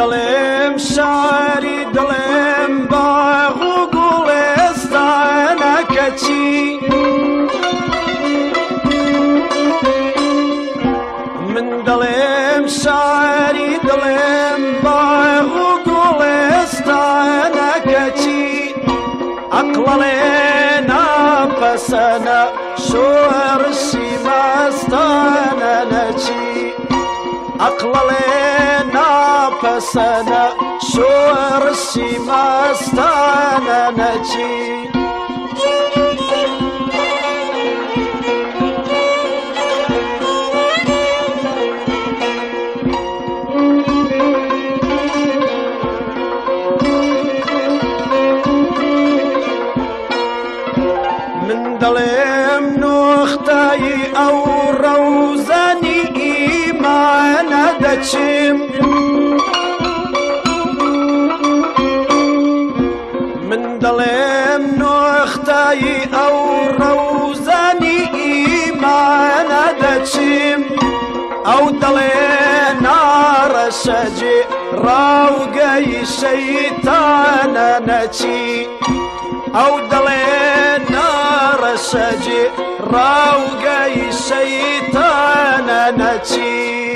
دڵێم شاری دڵێم باغ و گوڵێستانەکە چی من دڵێم شاری دڵێم باغ و گوڵێستانەکە چی ئەقڵێ ناپەسەنە شوەڕشی عقلڵێ ناپەسەنە شۆڕشی مەستانە نەچی. من دڵێم نۆختایی ئەو نۆختایی ئەو ڕەوزەنی ئیمانە دەچیم ئەو دڵێ ناڕەشەجێ ڕاوگەی شەیتانە نەچی ئەو دڵێ ناڕەشەجێ ڕاوگەی شەیتانە نەچی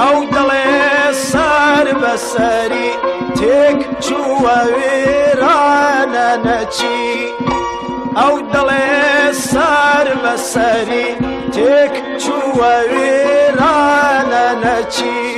ئەو دڵێ سەر بەسەری تێک چووە وێرانە نەچی. ئەو دڵێ سار بەسەری تێک چووە وێرانە نەچی.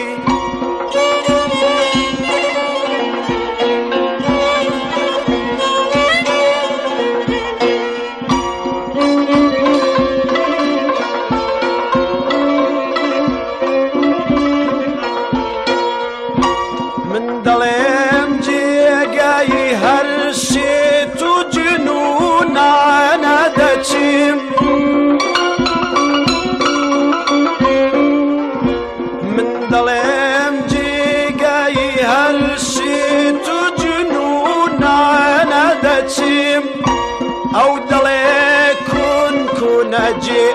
من دڵێم جێگای هەر شێت و جنونانە دەچیم من دڵێم جێگای هەر شێت و جنونانە دەچیم ئەو دڵێ کون کوونەجێ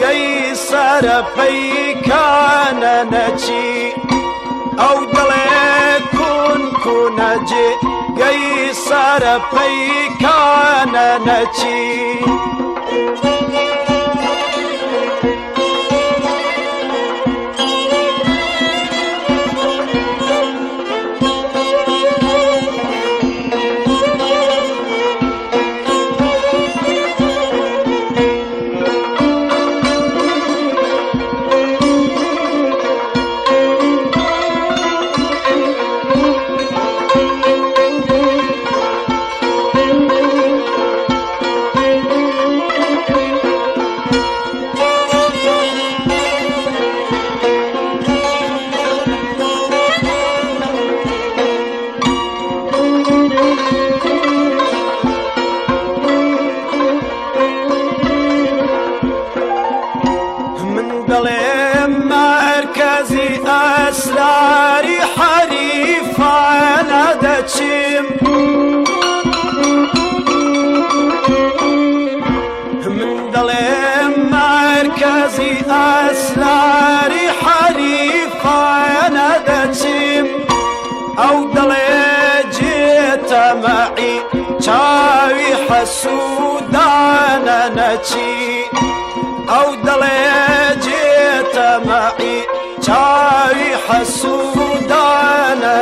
گەی سەرپەیکانە نەچی ئەو دڵێ کون کوونەجێ گەی سەرپەیکانە حەسوودانە نەچی ئەو دڵێ جێتەمەعی چاوی حەسوودانە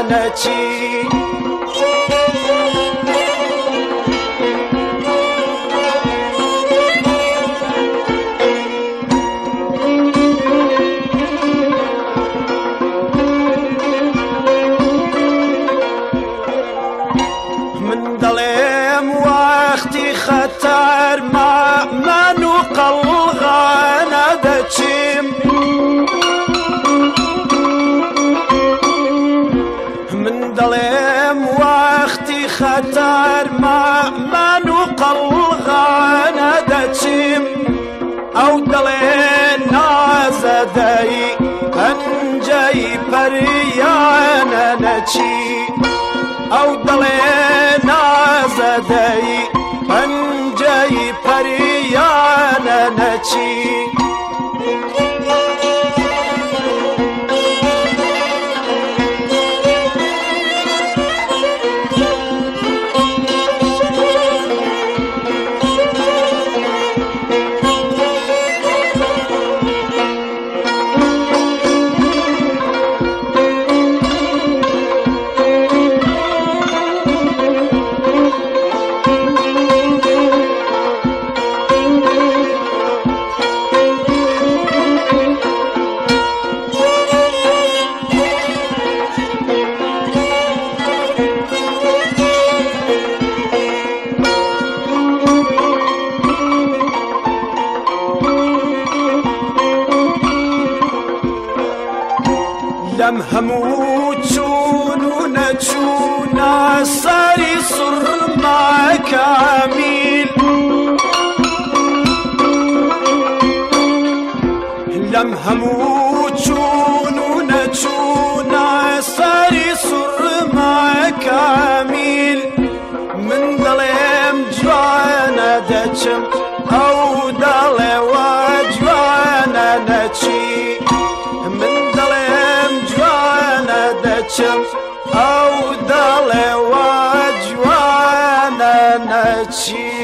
من و قەڵغانە دەچیم من دەڵێم وەختی خەتەر من و قەڵغانە دەچیم ئەو دەڵێ نازەدەی پەنجەی پەریانە نەچی ئەو دەڵێ لەم هەموو چون و نەچوونە سەری سڕماکەمیل لەم هەموو چون و نەچوونە سەری سڕماکەمیل من دەڵێم جوانە دەچم ئەو دەڵێوە جوانە نەچی. دەچم ئەو دەڵێوە جوانە نەچی